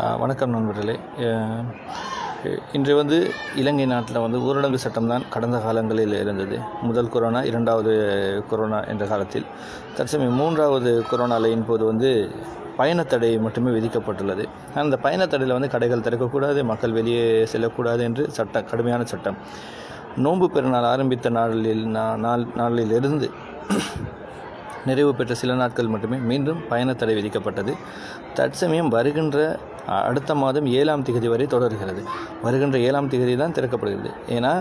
வணக்கம் நண்பர்களே. இன்று வந்து இலங்கை நாட்டில் வந்து ஊரடங்கு சட்டம் தான் கடந்த காலங்களில் இருந்தது. முதல் கொரோனா இரண்டாவது கொரோனா என்ற காலத்தில். தற்சமயம் மூன்றாவது கொரோனா அலையின் போது வந்து பயணத்தடை மட்டுமே விதிக்கப்பட்டுள்ளது. அந்த பயணத்தடையில் வந்து கடைகள் திறக்கக்கூடாது மக்கள் வெளியே செல்லக்கூடாது என்று சட்டம் கடுமையான சட்டம். நோன்பு பெருநாள் ஆரம்பித்த நாளில் நாள் நாளிலிருந்து நிறைவு பெற்ற சில நாட்கள் மட்டுமே மீண்டும் பயணத்தடை விதிக்கப்பட்டது. தற்சமயம் வருகின்ற அடுத்த மாதம் ஏழாம் திகதி வரை தொடர்கிறது. வருகின்ற ஏழாம் திகதி தான் திறக்கப்படுகிறது. ஏன்னா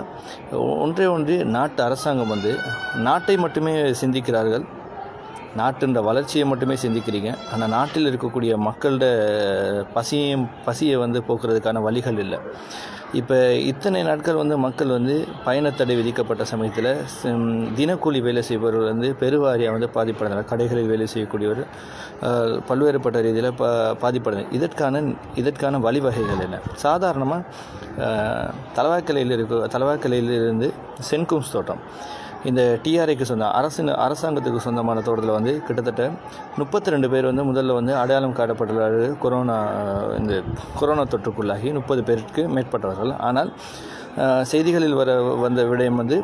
ஒன்றே ஒன்று நாட்டு அரசாங்கம் வந்து நாட்டை மட்டுமே சிந்திக்கிறார்கள். நாட்டின்ற வளர்ச்சியை மட்டுமே சிந்திக்கிறீங்க. ஆனால் நாட்டில் இருக்கக்கூடிய மக்களோட பசியையும் பசியை வந்து போக்குறதுக்கான வழிகள் இல்லை. இப்போ இத்தனை நாட்கள் வந்து மக்கள் வந்து பயணத்தடை விதிக்கப்பட்ட சமயத்தில் தினக்கூலி வேலை செய்பவர்கள் வந்து பெருவாரியாக வந்து பாதிப்படைந்தார் கடைகளில் வேலை செய்யக்கூடியவர் பல்வேறுபட்ட ரீதியில் பா பாதிப்படைந்தார் இதற்கான இதற்கான வழிவகைகள் என்ன? சாதாரணமாக தலவாக்கலையில் இருக்க தலவாக்கலையிலிருந்து சென்கும்ஸ் தோட்டம். இந்த டிஆர்ஐக்கு சொந்த அரசு அரசாங்கத்துக்கு சொந்தமான தோட்டத்தில் வந்து கிட்டத்தட்ட முப்பத்தி ரெண்டு பேர் வந்து முதல்ல வந்து அடையாளம் காட்டப்பட்டுள்ளார்கள் கொரோனா இந்த கொரோனா தொற்றுக்குள்ளாகி முப்பது பேருக்கு மேற்பட்டவர்கள். ஆனால் செய்திகளில் வர வந்த விடயம் வந்து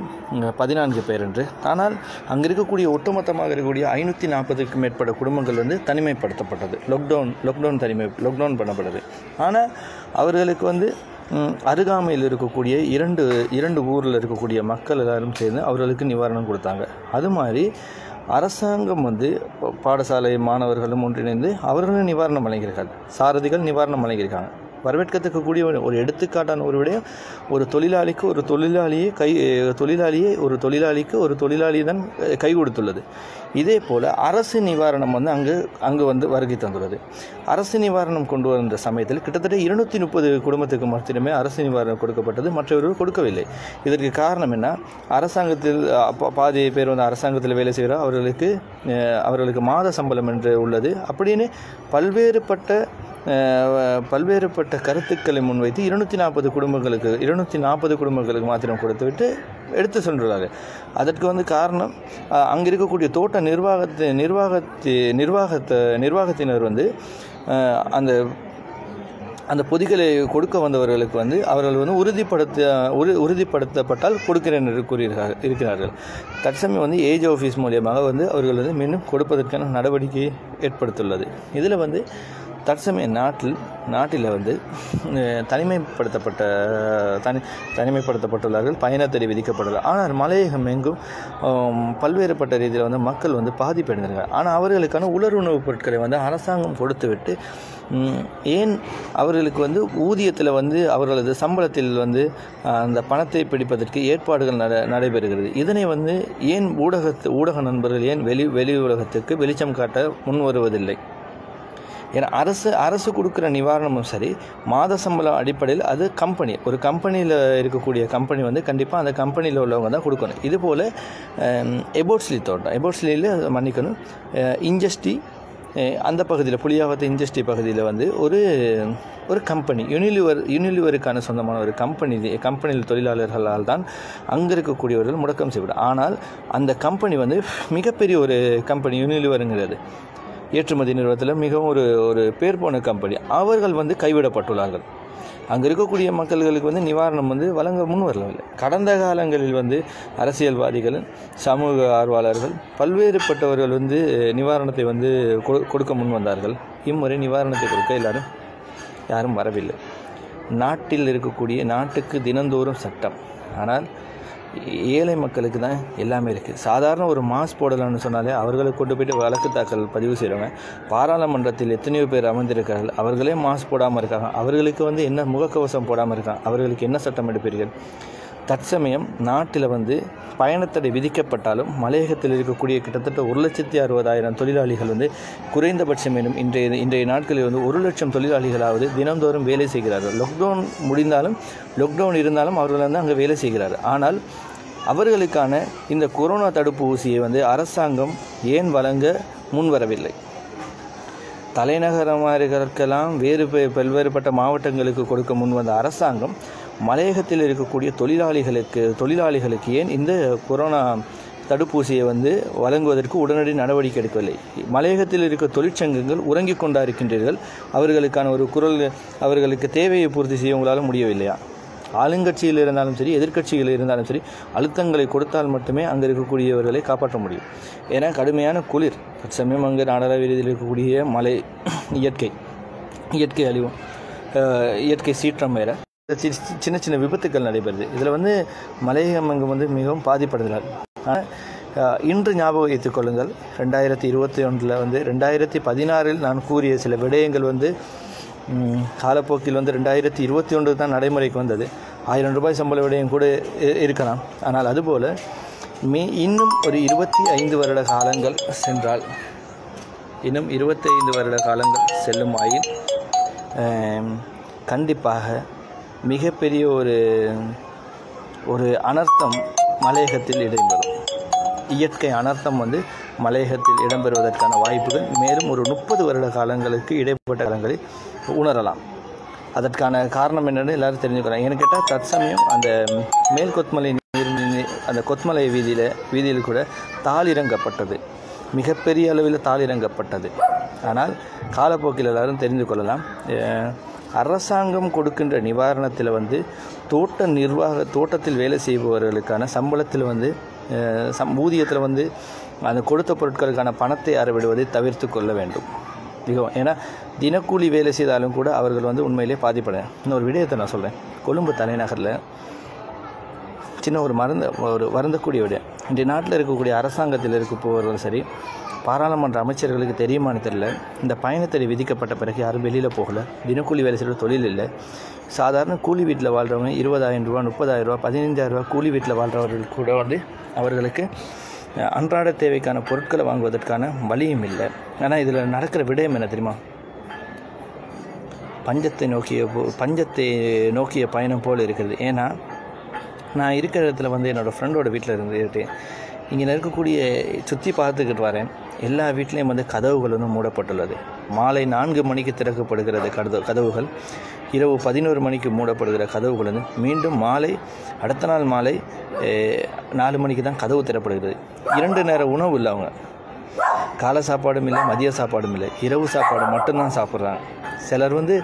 பதினான்கு பேர் என்று. ஆனால் அங்கே இருக்கக்கூடிய ஒட்டுமொத்தமாக இருக்கக்கூடிய ஐநூற்றி நாற்பதுக்கும் மேற்பட்ட குடும்பங்கள் வந்து தனிமைப்படுத்தப்பட்டது. லாக்டவுன் லாக்டவுன் தனிமை லாக்டவுன் பண்ணப்பட்டது. ஆனால் அவர்களுக்கு வந்து அருகாமையில் இருக்கக்கூடிய இரண்டு இரண்டு ஊரில் இருக்கக்கூடிய மக்கள் எல்லாரும் சேர்ந்து அவர்களுக்கு நிவாரணம் கொடுத்தாங்க. அது மாதிரி அரசாங்கம் வந்து பாடசாலை மாணவர்களும் ஒன்றிணைந்து அவர்களும் நிவாரணம் வழங்கியிருக்காங்க. சாரதிகள் நிவாரணம் வழங்கியிருக்காங்க. வரவேற்கத்தக்கக்கூடிய ஒரு- ஒரு எடுத்துக்காட்டான ஒரு விடயம் ஒரு தொழிலாளிக்கு ஒரு தொழிலாளியை கை தொழிலாளியை ஒரு தொழிலாளிக்கு ஒரு தொழிலாளி தான் கை கொடுத்துள்ளது. இதே போல் அரசு நிவாரணம் வந்து அங்கு அங்கு வந்து வருகை தந்துள்ளது. அரசு நிவாரணம் கொண்டு வந்த சமயத்தில் கிட்டத்தட்ட இருநூற்றி முப்பது குடும்பத்துக்கு மட்டுமே அரசு நிவாரணம் கொடுக்கப்பட்டது மற்றவர்கள் கொடுக்கவில்லை. இதற்கு காரணம் என்ன? அரசாங்கத்தில் பாதி பேர் வந்து அரசாங்கத்தில் வேலை செய்கிறார் அவர்களுக்கு அவர்களுக்கு மாத சம்பளம் என்று உள்ளது. அப்படின்னு பல்வேறுபட்ட பல்வேறுபட்ட கருத்துக்களை முன்வைத்து இருநூற்றி நாற்பது குடும்பங்களுக்கு இருநூற்றி நாற்பது குடும்பங்களுக்கு மாத்திரம் கொடுத்துவிட்டு எடுத்து சென்றுள்ளார்கள். அதற்கு வந்து காரணம் அங்கே இருக்கக்கூடிய தோட்ட நிர்வாகத்தை நிர்வாகத்தி நிர்வாகத்தை நிர்வாகத்தினர் வந்து அந்த அந்த பொதிகளை கொடுக்க வந்தவர்களுக்கு வந்து அவர்கள் வந்து உறுதிப்படுத்த உறு உறுதிப்படுத்தப்பட்டால் கொடுக்கிறேன் என்று கூறுகிறார்கள் இருக்கிறார்கள். தற்சமயம் வந்து ஏஜ் ஆஃபீஸ் மூலியமாக வந்து அவர்கள் வந்து மீண்டும் கொடுப்பதற்கான நடவடிக்கையை ஏற்படுத்தியுள்ளது. இதில் வந்து தற்சமய நாட்டில் நாட்டில் வந்து தனிமைப்படுத்தப்பட்ட தனி தனிமைப்படுத்தப்பட்டுள்ளார்கள் பயணத்தடை விதிக்கப்பட்டுள்ளது. ஆனால் மலையகம் எங்கும் பல்வேறுபட்ட ரீதியில் வந்து மக்கள் வந்து பாதிப்படைந்திருக்காங்க ஆனால் அவர்களுக்கான உலர் உணவுப் பொருட்களை வந்து அரசாங்கம் கொடுத்துவிட்டு ஏன் அவர்களுக்கு வந்து ஊதியத்தில் வந்து அவர்களது சம்பளத்தில் வந்து அந்த பணத்தை பிடிப்பதற்கு ஏற்பாடுகள் நட நடைபெறுகிறது? இதனை வந்து ஏன் ஊடகத்து ஊடக நண்பர்கள் ஏன் வெளி வெளி உலகத்துக்கு வெளிச்சம் காட்ட முன் வருவதில்லை ஏன்னா அரசு அரசு கொடுக்குற நிவாரணமும் சரி மாத சம்பளம் அடிப்படையில் அது கம்பெனி ஒரு கம்பெனியில் இருக்கக்கூடிய கம்பெனி வந்து கண்டிப்பாக அந்த கம்பெனியில் உள்ளவங்க தான் கொடுக்கணும். இது போல் எபோட்ஸ்லி தோட்டம். எபோட்ஸ்லியில் மன்னிக்கணும். இன்ஜஸ்டி அந்த பகுதியில் புளியாவத்து இண்டஸ்ட்ரி பகுதியில் வந்து ஒரு ஒரு கம்பெனி யூனிலிவர் யூனிலிவருக்கான சொந்தமான ஒரு கம்பெனி கம்பெனியில் தொழிலாளர்களால் தான் அங்கே இருக்கக்கூடியவர்கள் முடக்கம் செய்யப்படும். ஆனால் அந்த கம்பெனி வந்து மிகப்பெரிய ஒரு கம்பெனி யூனிலிவருங்கிறது ஏற்றுமதி நிறுவனத்தில் மிகவும் ஒரு ஒரு பேர் போன கம்பெனி அவர்கள் வந்து கைவிடப்பட்டுள்ளார்கள். அங்கே இருக்கக்கூடிய மக்கள்களுக்கு வந்து நிவாரணம் வந்து வழங்க முன் வரவில்லை. கடந்த காலங்களில் வந்து அரசியல்வாதிகள் சமூக ஆர்வலர்கள் பல்வேறுபட்டவர்கள் வந்து நிவாரணத்தை வந்து கொடு- கொடுக்க முன் வந்தார்கள். இம்முறை நிவாரணத்தை கொடுக்க எல்லாரும் யாரும் வரவில்லை. நாட்டில் இருக்கக்கூடிய நாட்டுக்கு தினந்தோறும் சட்டம். ஆனால் ஏழை மக்களுக்கு தான் எல்லாமே இருக்குது சாதாரண ஒரு மாஸ் போடலாம்னு சொன்னாலே அவர்களை கொண்டு போயிட்டு வழக்கு தாக்கல் பதிவு செய்கிறவங்க பாராளுமன்றத்தில் எத்தனையோ பேர் அமர்ந்திருக்கிறார்கள். அவர்களே மாஸ் போடாமல் இருக்காங்க. அவர்களுக்கு வந்து என்ன முகக்கவசம் போடாமல் இருக்காங்க? அவர்களுக்கு என்ன சட்டம் எடுப்பீர்கள்? தற்சமயம் நாட்டில் வந்து பயணத்தடை விதிக்கப்பட்டாலும் மலையகத்தில் இருக்கக்கூடிய கிட்டத்தட்ட ஒரு லட்சத்தி அறுபதாயிரம் தொழிலாளிகள் வந்து குறைந்தபட்சம் எனும் இன்றைய இன்றைய நாட்களில் வந்து ஒரு லட்சம் தொழிலாளிகளாவது தினந்தோறும் வேலை செய்கிறார்கள். லாக்டவுன் முடிந்தாலும் லாக்டவுன் இருந்தாலும் அவர்கள் வந்து அங்கே வேலை செய்கிறார்கள். ஆனால் அவர்களுக்கான இந்த கொரோனா தடுப்பு ஊசியை வந்து அரசாங்கம் ஏன் வழங்க முன்வரவில்லை? தலைநகரமாக வேறு பல்வேறுபட்ட மாவட்டங்களுக்கு கொடுக்க முன்வந்த அரசாங்கம் மலையகத்தில் இருக்கக்கூடிய தொழிலாளிகளுக்கு தொழிலாளிகளுக்கு ஏன் இந்த கொரோனா தடுப்பூசியை வந்து வழங்குவதற்கு உடனடி நடவடிக்கை எடுக்கவில்லை? மலையகத்தில் இருக்க தொழிற்சங்கங்கள் உறங்கிக் கொண்டா இருக்கின்றீர்கள் அவர்களுக்கான ஒரு குரல் அவர்களுக்கு தேவையை பூர்த்தி செய்ய உங்களால் முடியவில்லையா? ஆளுங்கட்சியில் இருந்தாலும் சரி எதிர்கட்சியில் இருந்தாலும் சரி அழுத்தங்களை கொடுத்தால் மட்டுமே அங்கே இருக்கக்கூடியவர்களை காப்பாற்ற முடியும். ஏன்னா கடுமையான குளிர் தற்சமயம் அங்கே நாடக வீதியில் இருக்கக்கூடிய மலை இயற்கை இயற்கை அழிவும் இயற்கை சீற்றம் வேற. சி- சின்ன சின்ன விபத்துக்கள் நடைபெறுது. இதில் வந்து மலையகம் அங்கே வந்து மிகவும் பாதிப்படுகிறார் ஆனால் இன்று ஞாபகம் வைத்துக் கொள்ளுங்கள் ரெண்டாயிரத்தி இருபத்தி ஒன்றில் வந்து ரெண்டாயிரத்தி பதினாறில் நான் கூறிய சில விடயங்கள் வந்து காலப்போக்கில் வந்து ரெண்டாயிரத்தி இருபத்தி ஒன்று தான் நடைமுறைக்கு வந்தது. ஆயிரம் ரூபாய் சம்பள விடையும் கூட இருக்கலாம். ஆனால் அதுபோல் மே இன்னும் ஒரு இருபத்தி ஐந்து வருட காலங்கள் சென்றால் இன்னும் இருபத்தைந்து வருட காலங்கள் செல்லுமாயின் கண்டிப்பாக மிகப்பெரிய ஒரு ஒரு அனர்த்தம் மலையகத்தில் இடம்பெறும். இயற்கை அனர்த்தம் வந்து மலையகத்தில் இடம்பெறுவதற்கான வாய்ப்புகள் மேலும் ஒரு முப்பது வருட காலங்களுக்கு இடைப்பட்ட காலங்களில் உணரலாம். அதற்கான காரணம் என்னென்னு எல்லாரும் தெரிஞ்சுக்கிறாங்க எனக்கு கேட்டால் தற்சமயம் அந்த மேல் கொத்மலை நீர் அந்த கொத்மலை வீதியில் வீதியில் கூட தாள் இறங்கப்பட்டது. மிகப்பெரிய அளவில் தாளிறங்கப்பட்டது ஆனால் காலப்போக்கில் எல்லாரும் தெரிந்து கொள்ளலாம். அரசாங்கம் கொடுக்கின்ற நிவாரணத்தில் வந்து தோட்ட நிர்வாக தோட்டத்தில் வேலை செய்பவர்களுக்கான சம்பளத்தில் வந்து சம் ஊதியத்தில் வந்து அந்த கொடுத்த பொருட்களுக்கான பணத்தை அறவிடுவதை தவிர்த்து கொள்ள வேண்டும். மிகவும். ஏன்னா தினக்கூலி வேலை செய்தாலும் கூட அவர்கள் வந்து உண்மையிலே பாதிப்பட. இன்னொரு விடயத்தை நான் சொல்கிறேன் கொழும்பு தலைநகரில் சின்ன ஒரு மருந்த ஒரு வருந்தக்கூடிய விடயம். இன்றைய நாட்டில் இருக்கக்கூடிய அரசாங்கத்தில் இருக்க போவர்களும் சரி பாராளுமன்ற அமைச்சர்களுக்கு தெரியுமான்னு தெரியல. இந்த பயணத்தடை விதிக்கப்பட்ட பிறகு யாரும் வெளியில் போகலை. தினக்கூலி வேலை செய்கிற தொழில் இல்லை. சாதாரண கூலி வீட்டில் வாழ்கிறவங்க இருபதாயிரம் ரூபா முப்பதாயிரம் ரூபா பதினைஞ்சாயிரம் ரூபா கூலி வீட்டில் வாழ்கிறவர்கள் கூட வந்து அவர்களுக்கு அன்றாட தேவைக்கான பொருட்களை வாங்குவதற்கான வழியும் இல்லை. ஆனால் இதில் நடக்கிற விடயம் என்ன தெரியுமா? பஞ்சத்தை நோக்கிய போ- பஞ்சத்தை நோக்கிய பயணம் போல் இருக்கிறது. ஏன்னா நான் இருக்கிற இடத்துல வந்து என்னோடய ஃப்ரெண்டோட வீட்டில் இருந்துட்டு இங்கே இருக்கக்கூடிய சுற்றி பார்த்துக்கிட்டு வரேன். எல்லா வீட்லேயும் வந்து கதவுகள் வந்து மூடப்பட்டுள்ளது. மாலை நான்கு மணிக்கு திறக்கப்படுகிறது கதவு கதவுகள். இரவு பதினோரு மணிக்கு மூடப்படுகிற கதவுகள் வந்து மீண்டும் மாலை அடுத்த நாள் மாலை நாலு மணிக்கு தான் கதவு திறப்படுகிறது. இரண்டு நேர உணவு இல்லை அவங்க. காலை சாப்பாடும் இல்லை மதிய சாப்பாடும் இல்லை இரவு சாப்பாடு மட்டும்தான் சாப்பிட்றாங்க. சிலர் வந்து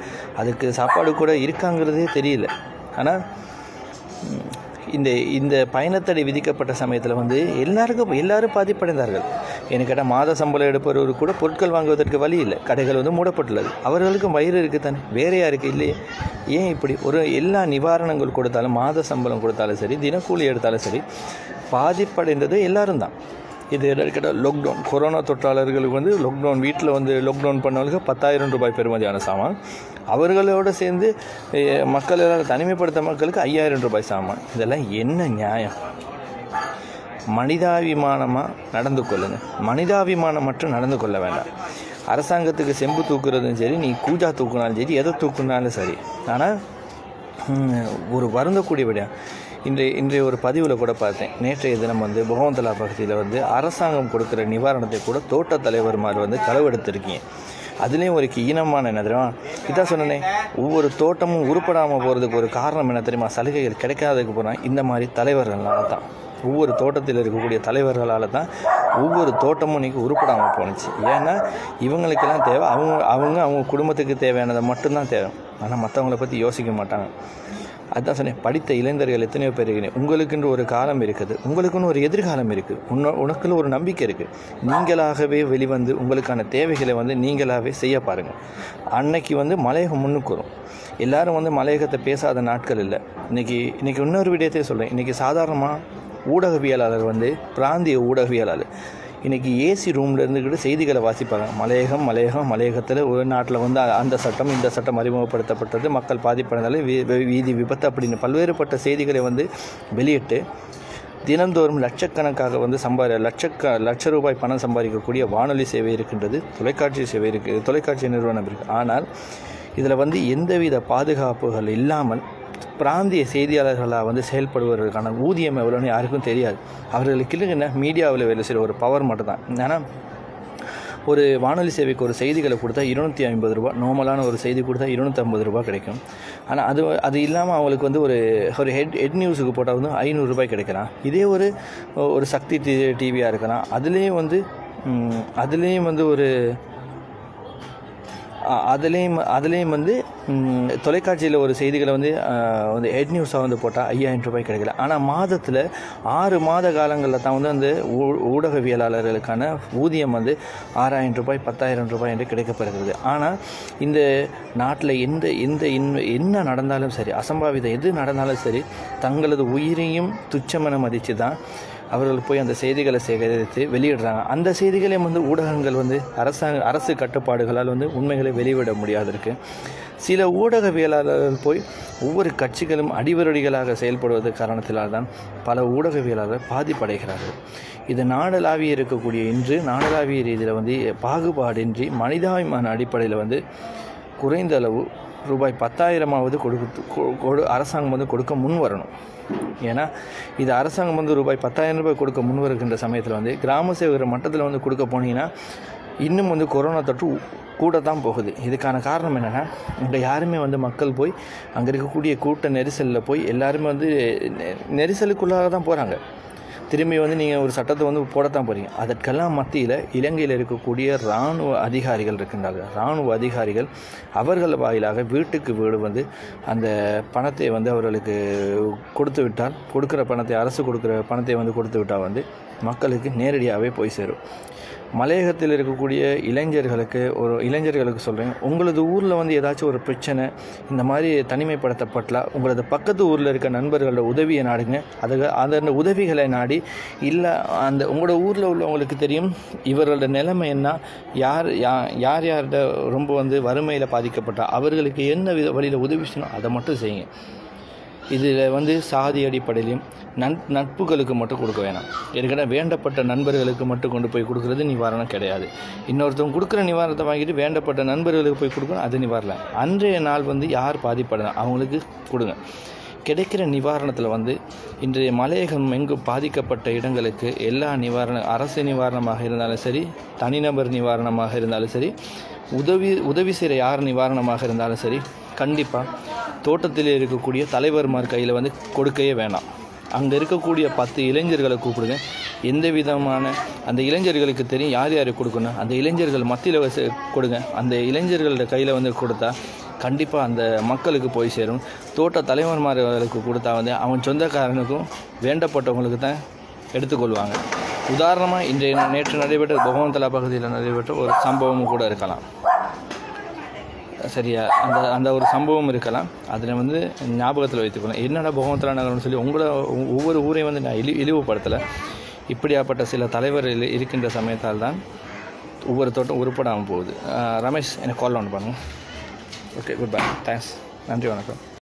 அதுக்கு சாப்பாடு கூட இருக்காங்கிறதே தெரியல. ஆனால் இந்த இந்த பயணத்தடை விதிக்கப்பட்ட சமயத்தில் வந்து எல்லாருக்கும் எல்லாரும் பாதிப்படைந்தார்கள். எனக்கு கேட்டால் மாத சம்பளம் எடுப்பவர்கள் கூட பொருட்கள் வாங்குவதற்கு வழி இல்லை. கடைகள் வந்து மூடப்பட்டுள்ளது. அவர்களுக்கும் வயிறு இருக்குது தானே. வேற யாருக்கு இல்லையே. ஏன் இப்படி? ஒரு எல்லா நிவாரணங்கள் கொடுத்தாலும் மாத சம்பளம் கொடுத்தாலும் சரி தினக்கூலி எடுத்தாலும் சரி பாதிப்படைந்தது எல்லாரும் தான். இது கேட்டால் லாக்டவுன் கொரோனா தொற்றாளர்களுக்கு வந்து லாக்டவுன் வீட்டில் வந்து லாக்டவுன் பண்ணவங்களுக்கு பத்தாயிரம் ரூபாய் பெறுமதியான சாமான். அவர்களோடு சேர்ந்து மக்கள் எல்லாரும் தனிமைப்படுத்த மக்களுக்கு ஐயாயிரம் ரூபாய் சாமான். இதெல்லாம் என்ன நியாயம்? மனிதாபிமானமாக நடந்து கொள்ளுங்க. மனிதாபிமானம் மட்டும் நடந்து கொள்ள வேண்டாம். அரசாங்கத்துக்கு செம்பு தூக்குறதும் சரி நீ கூஜா தூக்குனாலும் சரி எதை தூக்குனாலும் சரி. ஆனால் ஒரு வருந்தக்கூடிய விட இன்றைய இன்றைய ஒரு பதிவில் கூட பார்த்தேன். நேற்றைய தினம் வந்து பகவந்தலா பகுதியில் வந்து அரசாங்கம் கொடுக்குற நிவாரணத்தை கூட தோட்ட தலைவர்மார் வந்து களவெடுத்திருக்கீங்க அதுலேயும் ஒரு ஈனமான என்ன தெரியுமா? இதான் சொன்னனே ஒவ்வொரு தோட்டமும் உருப்படாமல் போகிறதுக்கு ஒரு காரணம் என்ன தெரியுமா? சலுகைகள் கிடைக்காததுக்கு போனால் இந்த மாதிரி தலைவர்களால் தான். ஒவ்வொரு தோட்டத்தில் இருக்கக்கூடிய தலைவர்களால் தான் ஒவ்வொரு தோட்டமும் இன்றைக்கி உருப்படாமல் போணுச்சு. ஏன்னா இவங்களுக்கெல்லாம் தேவை. அவங்க அவங்க அவங்க குடும்பத்துக்கு தேவையானதை மட்டும்தான் தேவை. ஆனால் மற்றவங்கள பற்றி யோசிக்க மாட்டாங்க. அதுதான் சொன்னேன் படித்த இளைஞர்கள் எத்தனையோ பேர் இருக்கிறேன் உங்களுக்குன்ற ஒரு காலம் இருக்குது. உங்களுக்குன்னு ஒரு எதிர்காலம் இருக்குது. உன்ன உனக்குள்ள ஒரு நம்பிக்கை இருக்குது நீங்களாகவே வெளிவந்து உங்களுக்கான தேவைகளை வந்து நீங்களாகவே செய்ய பாருங்கள் அன்னைக்கு வந்து மலையகம் முன்னுக்கு வரும். எல்லாரும் வந்து மலையகத்தை பேசாத நாட்கள் இல்லை. இன்றைக்கி இன்றைக்கி இன்னொரு விடயத்தையும் சொல்கிறேன் இன்றைக்கி சாதாரணமாக ஊடகவியலாளர் வந்து பிராந்திய ஊடகவியலாளர். இன்றைக்கி ஏசி ரூமில் இருந்துக்கிட்டு செய்திகளை வாசிப்பாங்க. மலையகம் மலையகம் மலையகத்தில் ஒரு நாட்டில் வந்து அந்த சட்டம் இந்த சட்டம் அறிமுகப்படுத்தப்பட்டது. மக்கள் பாதிப்படைந்தாலே வீ- வீதி விபத்து அப்படின்னு பல்வேறுபட்ட செய்திகளை வந்து வெளியிட்டு தினந்தோறும் லட்சக்கணக்காக வந்து சம்பாதி லட்சக்க லட்ச ரூபாய் பணம் சம்பாதிக்கக்கூடிய வானொலி சேவை இருக்கின்றது. தொலைக்காட்சி சேவை இருக்குது தொலைக்காட்சி நிறுவனம் இருக்குது ஆனால் இதில் வந்து எந்தவித பாதுகாப்புகள் இல்லாமல் பிராந்திய செய்தியாளர்களாக வந்து செயல்படுவதற்கான ஊதியம் எவ்வளோன்னு யாருக்கும் தெரியாது. அவர்களுக்கு என்ன மீடியாவில் வேலை செய்கிற ஒரு பவர் மட்டும் தான் ஏன்னா ஒரு வானொலி சேவைக்கு ஒரு செய்திகளை கொடுத்தா இருநூற்றி ஐம்பது ரூபா நார்மலான ஒரு செய்தி கொடுத்தா இருநூற்றம்பது ரூபா கிடைக்கும். ஆனால் அது அது இல்லாமல் அவங்களுக்கு வந்து ஒரு ஒரு ஹெட் ஹெட் நியூஸுக்கு போட்டால் வந்து ஐநூறுரூபாய் கிடைக்கலாம். இதே ஒரு ஒரு சக்தி டிவியாக இருக்கலாம். அதுலேயும் வந்து அதுலேயும் வந்து ஒரு அதுலேயும் அதுலேயும் வந்து தொலைக்காட்சியில் ஒரு செய்திகளை வந்து வந்து ஹெட் நியூஸாக வந்து போட்டால் ஐயாயிரம் ரூபாய் கிடைக்கல. ஆனால் மாதத்தில் ஆறு மாத காலங்களில் தான் வந்து அந்த ஊ- ஊடகவியலாளர்களுக்கான ஊதியம் வந்து ஆறாயிரம் ரூபாய் பத்தாயிரம் ரூபாய் என்று கிடைக்கப்படுகிறது. ஆனால் இந்த நாட்டில் எந்த எந்த இன்- என்ன நடந்தாலும் சரி அசம்பாவிதம் எது நடந்தாலும் சரி தங்களது உயிரையும் துச்சமென மதித்து தான் அவர்கள் போய் அந்த செய்திகளை சேகரித்து வெளியிடுறாங்க. அந்த செய்திகளையும் வந்து ஊடகங்கள் வந்து அரசாங்க அரசு கட்டுப்பாடுகளால் வந்து உண்மைகளை வெளிவிட முடியாது இருக்குது சில ஊடகவியலாளர்கள் போய் ஒவ்வொரு கட்சிகளும் அடிவருடிகளாக செயல்படுவது காரணத்தினால் தான் பல ஊடகவியலாளர்கள் பாதிப்படைகிறார்கள். இது நாடளாவிய இருக்கக்கூடிய இன்று நாடளாவிய ரீதியில் வந்து பாகுபாடின்றி மனிதாபிமான அடிப்படையில் வந்து குறைந்த அளவு ரூபாய் பத்தாயிரமாவது கொடுத்து கொ- கொடு அரசாங்கம் வந்து கொடுக்க முன் வரணும். ஏன்னா இது அரசாங்கம் வந்து ரூபாய் பத்தாயிரம் ரூபாய் கொடுக்க முன் வருகின்ற சமயத்தில் வந்து கிராம சேவகர் மட்டத்தில் வந்து கொடுக்க போனீங்கன்னா இன்னும் வந்து கொரோனா தொற்று கூட தான் போகுது. இதுக்கான காரணம் என்னென்னா இங்கே யாருமே வந்து மக்கள் போய் அங்கே இருக்கக்கூடிய கூட்ட நெரிசலில் போய் எல்லாருமே வந்து நெ- நெரிசலுக்குள்ளாக தான் போகிறாங்க திரும்பி வந்து நீங்கள் ஒரு சட்டத்தை வந்து போடத்தான் போகிறீங்க அதற்கெல்லாம் மத்தியில் இலங்கையில் இருக்கக்கூடிய இராணுவ அதிகாரிகள் இருக்கின்றார்கள். இராணுவ அதிகாரிகள் அவர்கள் வாயிலாக வீட்டுக்கு வீடு வந்து அந்த பணத்தை வந்து அவர்களுக்கு கொடுத்து விட்டால் கொடுக்குற பணத்தை அரசு கொடுக்குற பணத்தை வந்து கொடுத்து விட்டால் வந்து மக்களுக்கு நேரடியாகவே போய் சேரும். மலையகத்தில் இருக்கக்கூடிய இளைஞர்களுக்கு ஒரு இளைஞர்களுக்கு சொல்கிறேன் உங்களது ஊரில் வந்து ஏதாச்சும் ஒரு பிரச்சனை இந்த மாதிரி தனிமைப்படுத்தப்பட்டலாம் உங்களது பக்கத்து ஊரில் இருக்க நண்பர்களோட உதவியை நாடுங்க. அதுக்கு அந்த உதவிகளை நாடி இல்லை அந்த உங்களோட ஊரில் உள்ளவங்களுக்கு தெரியும் இவர்களோட நிலைமை என்ன? யார் யா- யார் யார்கிட்ட ரொம்ப வந்து வறுமையில் பாதிக்கப்பட்டா? அவர்களுக்கு என்ன வித வழியில் உதவி செய்யணும்? அதை மட்டும் செய்யுங்க. இதில் வந்து சாதி அடிப்படையிலையும் நன் நட்புகளுக்கு மட்டும் கொடுக்க வேணாம். ஏற்கனவே வேண்டப்பட்ட நண்பர்களுக்கு மட்டும் கொண்டு போய் கொடுக்குறது நிவாரணம் கிடையாது. இன்னொருத்தவங்க கொடுக்குற நிவாரணத்தை வாங்கிட்டு வேண்டப்பட்ட நண்பர்களுக்கு போய் கொடுக்கணும் அது நிவாரணம். அன்றைய நாள் வந்து யார் பாதிப்படலாம் அவங்களுக்கு கொடுங்க. கிடைக்கிற நிவாரணத்தில் வந்து இன்றைய மலையகம் எங்கு பாதிக்கப்பட்ட இடங்களுக்கு எல்லா நிவாரண அரசு நிவாரணமாக இருந்தாலும் சரி தனிநபர் நிவாரணமாக இருந்தாலும் சரி உதவி உதவி செய்கிற யார் நிவாரணமாக இருந்தாலும் சரி கண்டிப்பாக தோட்டத்தில் இருக்கக்கூடிய தலைவர்மார் கையில் வந்து கொடுக்கவே வேணாம். அங்கே இருக்கக்கூடிய பத்து இளைஞர்களை கூப்பிடுங்க. எந்த விதமான அந்த இளைஞர்களுக்கு தெரியும் யார் யாருக்கு கொடுக்கணும். அந்த இளைஞர்கள் மத்தியில் கொடுங்க. அந்த இளைஞர்களோட கையில் வந்து கொடுத்தா கண்டிப்பாக அந்த மக்களுக்கு போய் சேரும். தோட்ட தலைவர்மார்களுக்கு கொடுத்தா வந்து அவன் சொந்தக்காரனுக்கும் வேண்டப்பட்டவங்களுக்கு தான் எடுத்துக்கொள்வாங்க. உதாரணமாக இன்றைய நேற்று நடைபெற்ற பகவந்தலா பகுதியில் நடைபெற்ற ஒரு சம்பவமும் கூட இருக்கலாம். சரியா அந்த அந்த ஒரு சம்பவம் இருக்கலாம். அதில் வந்து ஞாபகத்தில் வைத்துக்கணும் என்னடா பகவந்தலா நகரம்னு சொல்லி உங்களை ஒவ்வொரு ஊரையும் வந்து நான் இழி இழிவுபடுத்தலை. இப்படியாப்பட்ட சில தலைவர்கள் இருக்கின்ற சமயத்தால் தான் ஒவ்வொரு தோட்டம் உருப்படாமல் போகுது. ரமேஷ் எனக்கு கால் ஒன்று பண்ணுங்க. ஓகே குட் பை தேங்க்ஸ் நன்றி வணக்கம்.